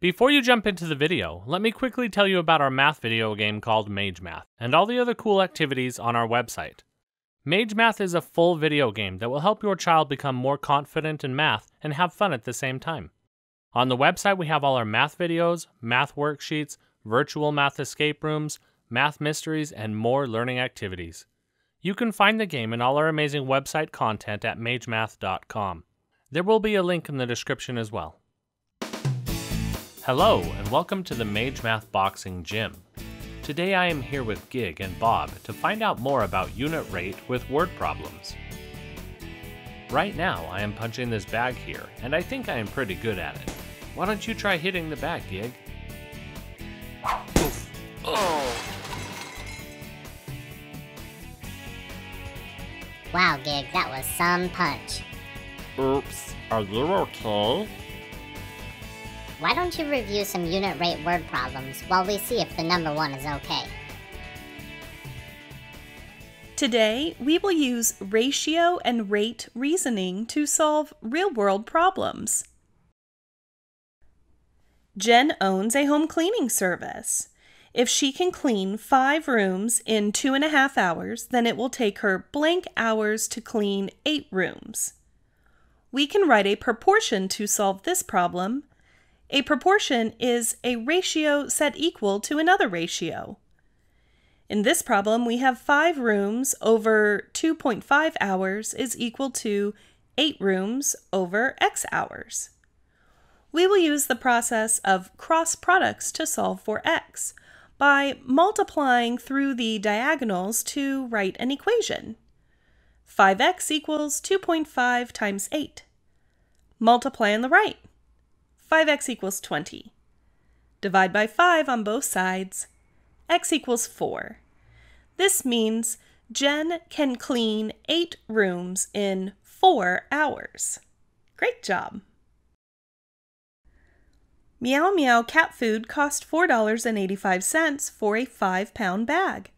Before you jump into the video, let me quickly tell you about our math video game called Mage Math and all the other cool activities on our website. Mage Math is a full video game that will help your child become more confident in math and have fun at the same time. On the website, we have all our math videos, math worksheets, virtual math escape rooms, math mysteries, and more learning activities. You can find the game and all our amazing website content at magemath.com. There will be a link in the description as well. Hello, and welcome to the Mage Math Boxing Gym. Today I am here with Gig and Bob to find out more about unit rate with word problems. Right now I am punching this bag here, and I think I am pretty good at it. Why don't you try hitting the bag, Gig? Oof. Oh. Wow, Gig, that was some punch. Oops, are you okay? Why don't you review some unit rate word problems while we see if the number one is okay? Today, we will use ratio and rate reasoning to solve real world problems. Jen owns a home cleaning service. If she can clean five rooms in two and a half hours, then it will take her blank hours to clean eight rooms. We can write a proportion to solve this problem a proportion is a ratio set equal to another ratio. In this problem, we have 5 rooms over 2.5 hours is equal to 8 rooms over x hours. We will use the process of cross products to solve for x by multiplying through the diagonals to write an equation. 5x equals 2.5 times 8. Multiply on the right. 5x equals 20. Divide by 5 on both sides. x equals 4. This means Jen can clean 8 rooms in 4 hours. Great job! Meow Meow cat food cost $4.85 for a 5 pound bag.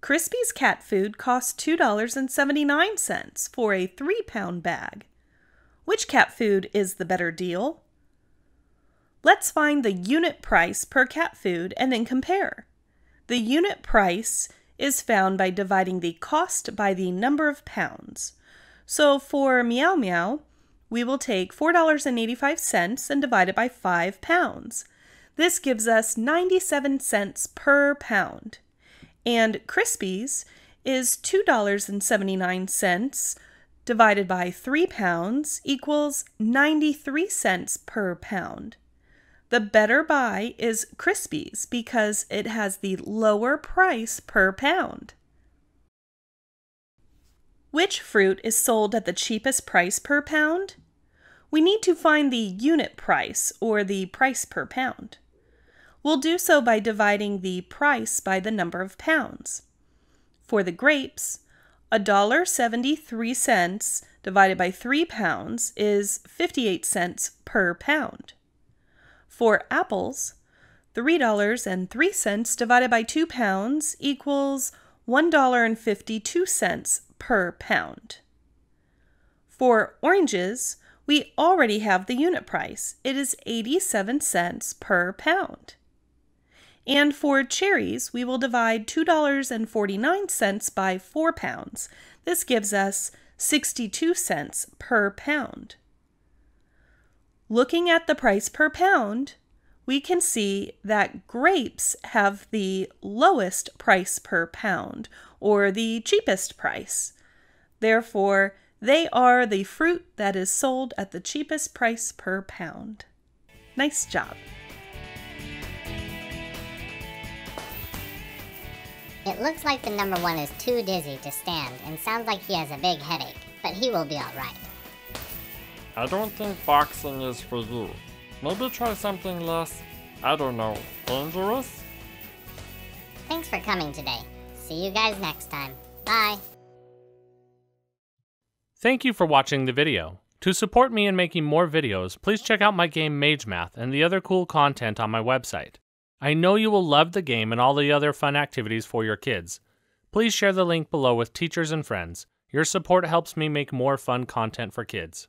Crispy's cat food cost $2.79 for a 3 pound bag. Which cat food is the better deal? Let's find the unit price per cat food and then compare. The unit price is found by dividing the cost by the number of pounds. So for Meow Meow, we will take $4.85 and divide it by 5 pounds. This gives us 97 cents per pound. And Crispy's is $2.79 divided by 3 pounds equals 93 cents per pound. The better buy is Crispy's because it has the lower price per pound. Which fruit is sold at the cheapest price per pound? We need to find the unit price or the price per pound. We'll do so by dividing the price by the number of pounds. For the grapes, $1.73 divided by 3 pounds is 58 cents per pound. For apples, $3.03 divided by 2 pounds equals $1.52 per pound. For oranges, we already have the unit price. It is 87 cents per pound. And for cherries, we will divide $2.49 by 4 pounds. This gives us 62 cents per pound. Looking at the price per pound, we can see that grapes have the lowest price per pound, or the cheapest price. Therefore, they are the fruit that is sold at the cheapest price per pound. Nice job. It looks like the number one is too dizzy to stand and sounds like he has a big headache, but he will be alright. I don't think boxing is for you. Maybe try something less, I don't know, dangerous? Thanks for coming today. See you guys next time. Bye. Thank you for watching the video. To support me in making more videos, please check out my game Mage Math and the other cool content on my website. I know you will love the game and all the other fun activities for your kids. Please share the link below with teachers and friends. Your support helps me make more fun content for kids.